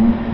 Mm-hmm.